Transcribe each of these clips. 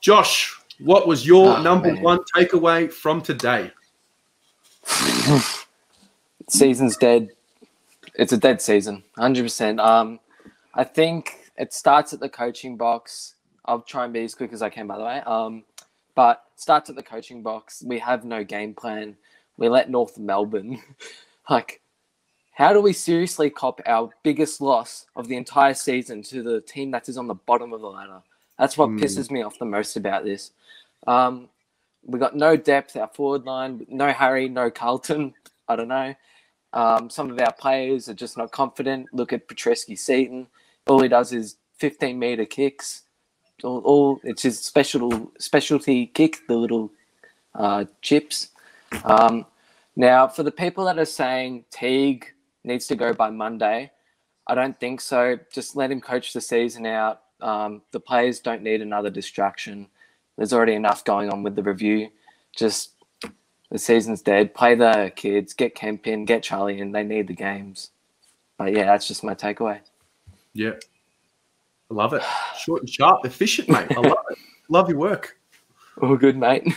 Josh, what was your Oh, number man. one takeaway from today? Season's dead. It's a dead season, hundred percent. Um, I think it starts at the coaching box. I'll try and be as quick as I can, by the way. Um, but starts at the coaching box. We have no game plan. We let North Melbourne, like, how do we seriously cop our biggest loss of the entire season to the team that is on the bottom of the ladder? That's what Hmm. pisses me off the most about this. Um, we got no depth. Our forward line, no Harry, no Carlton. I don't know. Um, some of our players are just not confident. Look at Petrevski-Seton. All he does is 15 meter kicks. All, all it's his special specialty kick, the little uh, chips. Um, now, for the people that are saying Teague needs to go by Monday, I don't think so. Just let him coach the season out. Um, the players don't need another distraction. There's already enough going on with the review. Just the season's dead. Play the kids, get Kemp in, get Charlie in. They need the games. But yeah, that's just my takeaway. Yeah. I love it. Short and sharp, efficient, mate. I love it. Love your work. All good, mate.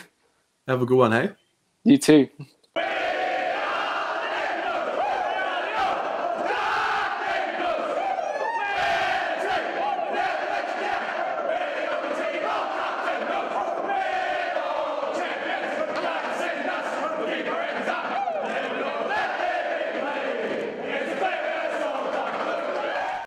Have a good one, hey? You too.